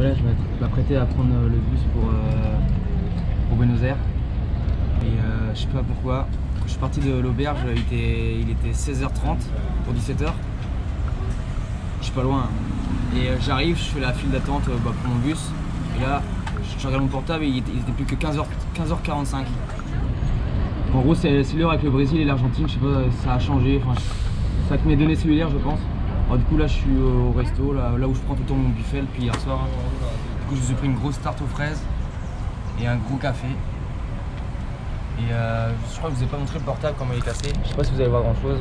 Voilà, je m'apprêtais à prendre le bus pour, euh, pour Buenos Aires. Et euh, je sais pas pourquoi, je suis parti de l'auberge, il était, il était 16h30 pour 17h. Je suis pas loin. Et euh, j'arrive, je fais la file d'attente euh, bah, pour mon bus. Et là, je regarde mon portable et il était, plus que 15h, 15h45. En gros, c'est l'heure avec le Brésil et l'Argentine. Je sais pas, ça a changé. Enfin, c'est avec mes données cellulaires, je pense. Alors, du coup, là, je suis au resto, là, là où je prends tout le temps mon buffet depuis hier soir. Du coup, je vous ai pris une grosse tarte aux fraises et un gros café. Et euh, je crois que je vous ai pas montré le portable comment il est cassé. Je sais pas si vous allez voir grand chose.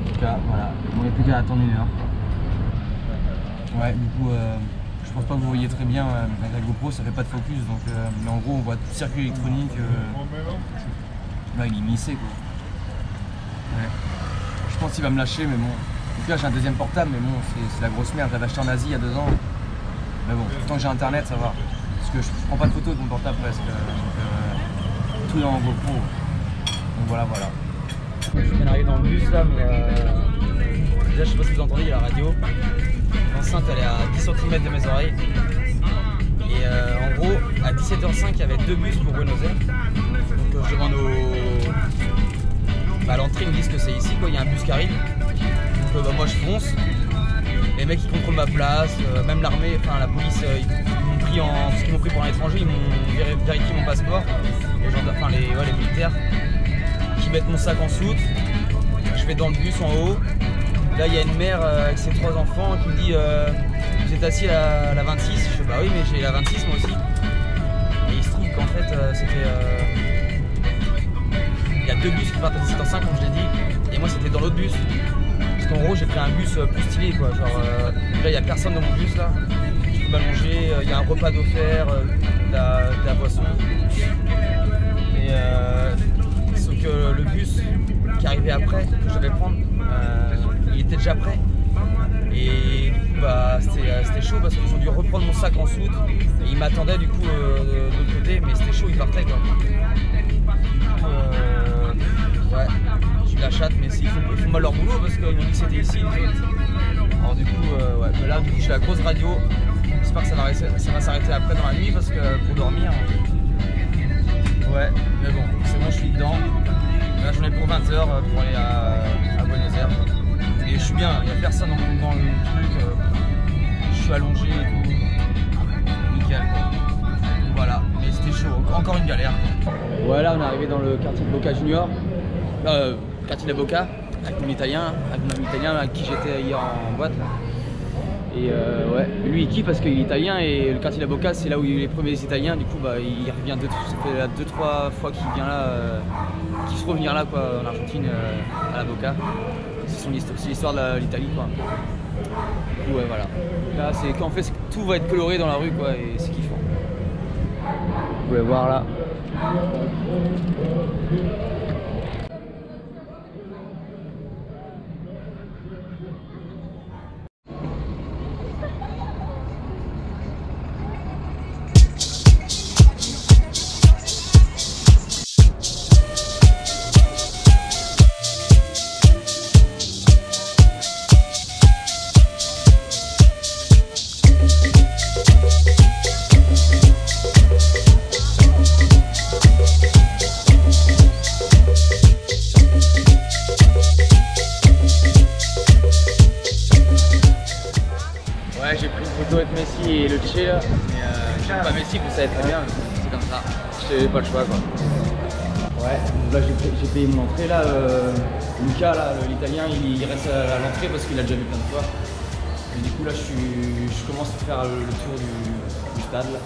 En tout cas, voilà. Heure. Ouais, du coup, euh, je pense pas que vous voyez très bien euh, avec la GoPro, ça fait pas de focus. Donc, euh, mais en gros, on voit tout le circuit électronique. euh, là, il est missé quoi. Ouais. Je pense qu'il va me lâcher, mais bon. En tout cas, j'ai un deuxième portable, mais bon, c'est- c'est la grosse merde. J'avais acheté en Asie il y a deux ans. Mais bon, tant que j'ai internet, ça va. Parce que je, je prends pas de photos de mon portable presque. Donc, euh, tout est en GoPro. Donc voilà, voilà. Je viens d'arriver dans le bus là, mais euh, déjà je sais pas si vous entendez, il y a la radio. L'enceinte elle est à 10 cm de mes oreilles. Et euh, en gros, à 17h05, il y avait deux bus pour Buenos Aires. Donc euh, je demande au. Bah, à l'entrée, ils me disent que c'est ici, quoi. Il y a un bus qui arrive. Donc euh, bah, moi je fonce. Les mecs ils contrôlent ma place, même l'armée, enfin la police, ils, m'ont pris en. Parce qu'ils m'ont pris pour un étranger, ils m'ont véri- vérifié mon passeport. Les gendarmes, enfin les, les militaires qui mettent mon sac en soute. Je vais dans le bus en haut. Là, il y a une mère euh, avec ses trois enfants qui me dit euh, Vous êtes assis à la 26 Je fais Bah oui, mais j'ai la 26 moi aussi. Et il se trouve qu'en fait, euh, c'était. Il y a deux bus qui partent à 17h05, comme je l'ai dit. Et moi, c'était dans l'autre bus. Parce qu'en gros, j'ai pris un bus plus stylé, quoi. Genre, là, il n'y a personne dans mon bus, là. Je peux m'allonger, il y a un repas d'offert, de, la, de la boisson. Sauf que le bus qui arrivait après, que je devais prendre, euh, il était déjà prêt. Et bah, c'était euh, c'était chaud parce qu'ils ont dû reprendre mon sac en soute. Et ils m'attendaient du coup euh, de, l'autre côté, mais c'était chaud, ils partaient quoi. Euh, ouais, j'ai eu la chatte, mais ils font, ils font mal leur boulot parce qu'ils m'ont dit que c'était ici. Alors du coup, ouais, là du coup j'ai la grosse radio. J'espère que ça va, rester- ça va s'arrêter après dans la nuit parce que pour dormir. Ouais, mais bon, c'est bon, je suis dedans. J'en ai pour 20 heures euh, pour aller à, Buenos Aires. Et je suis bien, il n'y a personne dans, dans le truc. euh, je suis allongé et tout. Nickel. Voilà, mais c'était chaud, encore une galère. Voilà, on est arrivé dans le quartier de Boca Junior. Euh, quartier de la Boca, avec mon italien, avec mon ami italien avec qui j'étais hier en boîte. Et euh, ouais, lui il kiffe parce qu'il est italien et le quartier de la Boca c'est là où il y a les premiers italiens. Du coup, bah, il revient deux, ça fait là deux trois fois qu'il vient là, euh, qu'il se revenir là quoi, en Argentine euh, à la Boca. C'est l'histoire de l'Italie quoi. Du coup, ouais, voilà. Là, c'est qu'en fait tout va être coloré dans la rue quoi et c'est kiffant. Vous pouvez voir là. Messi et le Tché là. Mais euh, j'aime pas Messi, vous savez très bien, c'est comme ça. J'ai pas le choix quoi. Ouais, donc là j'ai payé- mon entrée là. euh, Lucas là, l'italien, il, il reste à, à l'entrée parce qu'il a déjà vu plein de fois. Et du coup là je, suis, je commence à faire le, le tour du, du stade là.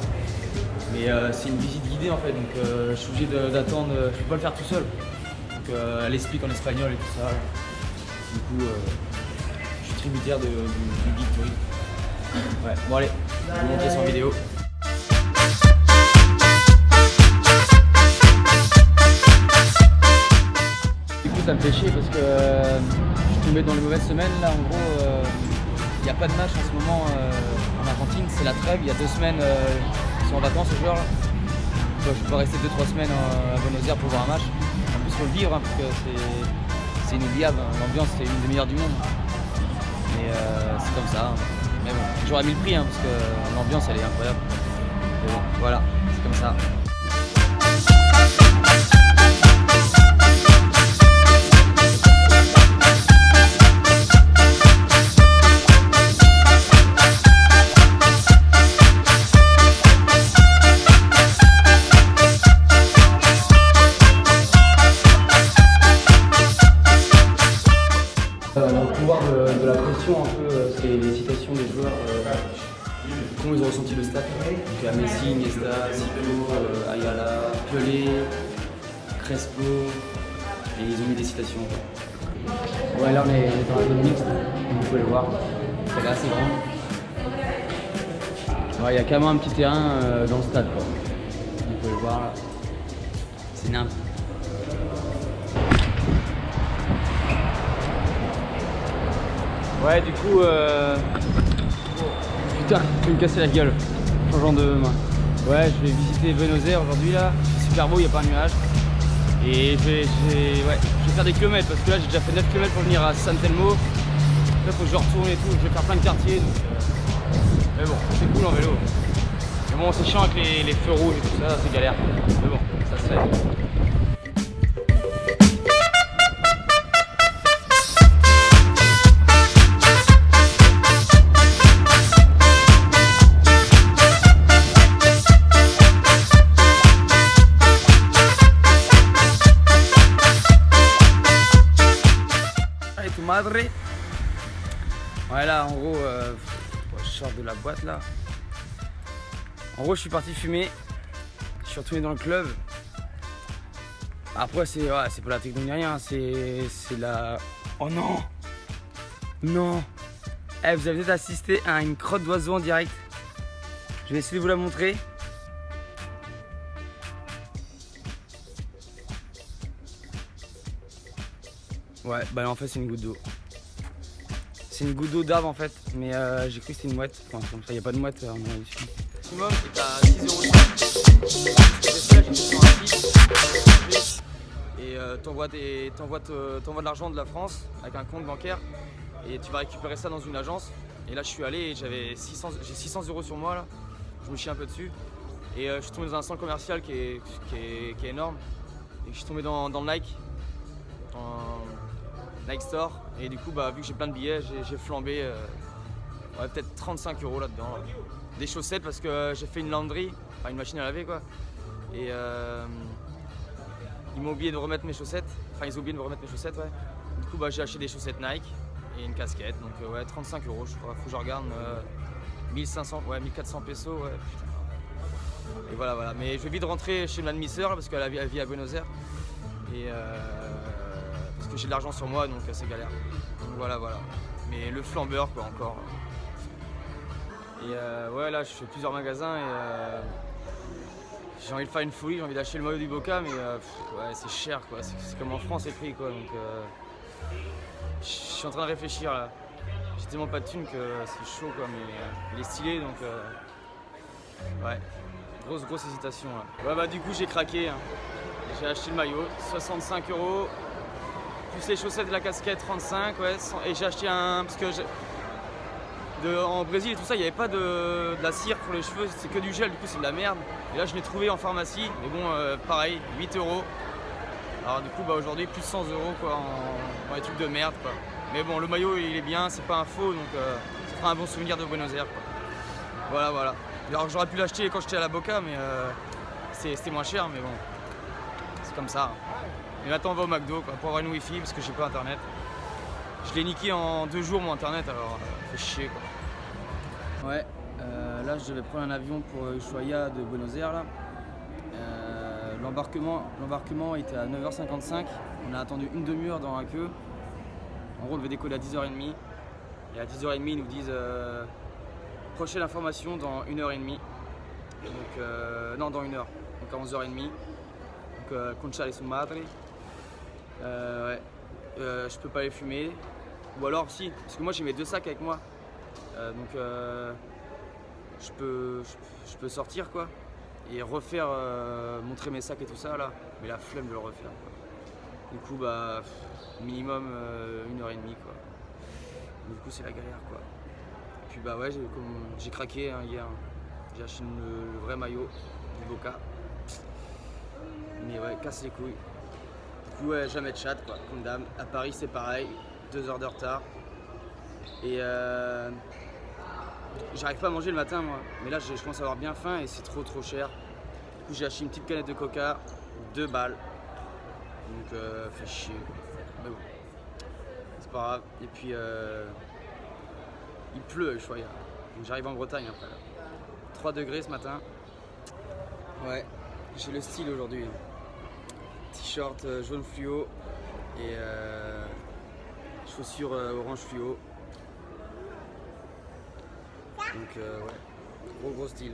Mais euh, c'est une visite guidée en fait, donc euh, je suis obligé d'attendre, euh, je peux pas le faire tout seul. Donc euh, elle explique en espagnol et tout ça. Du coup, euh, je suis tributaire de- du, du guide tourisme. Ouais, bon allez, je vais ça en vidéo. Du coup, ça me fait chier parce que euh, je suis tombé dans les mauvaises semaines. Là, en gros, il n'y a pas de match en ce moment euh, en Argentine. c'est la trêve. Il y a deux semaines, ils sont en vacances ce joueurs là. Je peux rester 2-3 semaines à Buenos Aires pour voir un match. En plus, faut le vivre hein, parce que c'est inoubliable. Hein. L'ambiance, c'est une des meilleures du monde. Mais c'est comme ça. Hein. Mais bon, j'aurais mis le prix parce que l'ambiance, elle est incroyable. voilà, c'est comme ça. Crespo, et ils ont mis des citations. Ouais là on est, dans la zone mixte, vous pouvez le voir, c'est assez grand. Il y a quand même un petit terrain dans le stade quoi. Vous pouvez le voir là. C'est n'importe Ouais, du coup, euh... putain, tu me casser la gueule. Changeant de main. Ouais, je vais visiter Buenos aujourd'hui là. Super beau, il n'y a pas un nuage. Et je vais, je vais faire des kilomètres parce que là j'ai déjà fait 9 km pour venir à San Telmo. Là, faut que je retourne et tout. Je vais faire plein de quartiers. Euh, mais bon, c'est cool en vélo. Mais bon, c'est chiant avec les, les feux rouges et tout ça, c'est galère. Mais bon, ça se fait. Madre. Voilà, en gros, euh, je sors de la boîte là. En gros, je suis parti fumer. Je suis retourné dans le club. Après, c'est ouais, pas la technologie rien. C'est la. Oh non Non eh, Vous avez peut-être assisté à une crotte d'oiseau en direct. Je vais essayer de vous la montrer. Ouais, bah en fait c'est une goutte d'eau. C'est une goutte d'eau d'arbre en fait, mais euh, j'ai cru que c'était une mouette. Il n'y a pas de mouette euh, dessus. Maximum, c'est à 6 euros. Et euh, t'envoies de l'argent de la France avec un compte bancaire et tu vas récupérer ça dans une agence. Et là, je suis allé et j'avais 600, j'ai 600 euros sur moi là. Je me chie un peu dessus. Et euh, je suis tombé dans un centre commercial qui est, qui est, énorme. Et je suis tombé dans, dans le Nike. Nike Store. Et du coup, bah, vu que j'ai plein de billets, j'ai flambé euh, peut-être 35 euros là-dedans. Des chaussettes parce que j'ai fait une laundry, enfin une machine à laver quoi. Et euh, ils m'ont oublié de remettre mes chaussettes. Enfin, ils ont oublié de me remettre mes chaussettes, ouais. Du coup, bah, j'ai acheté des chaussettes Nike et une casquette. Donc, euh, ouais, 35 euros, je crois. Faut que je regarde. 1500, ouais, 1400 pesos, ouais. Et voilà, voilà. Mais je vais vite rentrer chez ma demi-sœur parce qu'elle vit à Buenos Aires. Et parce j'ai de l'argent sur moi donc euh, c'est galère. Voilà voilà. Mais le flambeur quoi encore. Et euh, ouais là je fais plusieurs magasins et euh, j'ai envie de faire une folie, j'ai envie d'acheter le maillot du Boca mais ouais c'est cher quoi, c'est comme en France les prix quoi donc je suis en train de réfléchir là. J'ai tellement pas de thunes que c'est chaud quoi mais il est stylé donc ouais grosse grosse hésitation là. Ouais bah du coup j'ai craqué hein. J'ai acheté le maillot, 65 euros, les chaussettes et la casquette 35 ouais et j'ai acheté un parce que de, en Brésil et tout ça il n'y avait pas de, la cire pour les cheveux c'est que du gel du coup c'est de la merde. Et là je l'ai trouvé en pharmacie mais bon euh, pareil 8 euros. Alors du coup bah aujourd'hui plus de 100 euros quoi en, les trucs de merde quoi. Mais bon le maillot il est bien c'est pas un faux donc euh, ça fera un bon souvenir de Buenos Aires quoi. Voilà voilà. Alors j'aurais pu l'acheter quand j'étais à la Boca mais euh, c'était moins cher mais bon. C'est comme ça et maintenant on va au McDo quoi, pour avoir une wifi parce que j'ai pas internet. Je l'ai niqué en deux jours mon internet alors euh, fait chier quoi. Ouais, euh, là je devais prendre un avion pour Ushuaia de Buenos Aires là. Euh, l'embarquement était à 9h55, on a attendu une demi-heure dans la queue. En gros on devait décoller à 10h30 et à 10h30 ils nous disent prochaine information dans 1h30. Donc non dans une heure, donc à 11h30. Donc Concha et son madre. Euh, ouais. Euh, je peux pas les fumer. Ou alors si, parce que moi j'ai mes deux sacs avec moi. Euh, donc je peux, je, peux sortir quoi et refaire, montrer mes sacs et tout ça là, mais la flemme de le refaire. Du coup, bah, minimum une heure et demie quoi. Du coup, c'est la galère quoi. Puis bah ouais, j'ai craqué hein, hier. J'ai acheté le, vrai maillot du Boca. Mais ouais, casse les couilles. Coup, ouais, jamais de chat quoi, comme dame. À Paris, c'est pareil, deux heures de retard. Et euh, j'arrive pas à manger le matin moi. Mais là, je commence à avoir bien faim et c'est trop trop cher. Du coup, j'ai acheté une petite canette de coca, deux balles. Donc, euh, fait chier. Mais bon, c'est pas grave. Et puis, euh, il pleut, je crois. Donc, j'arrive en Bretagne après. 3 degrés ce matin. Ouais, j'ai le style aujourd'hui. T-shirt euh, jaune fluo et euh, chaussures euh, orange fluo. Donc ouais, gros gros style.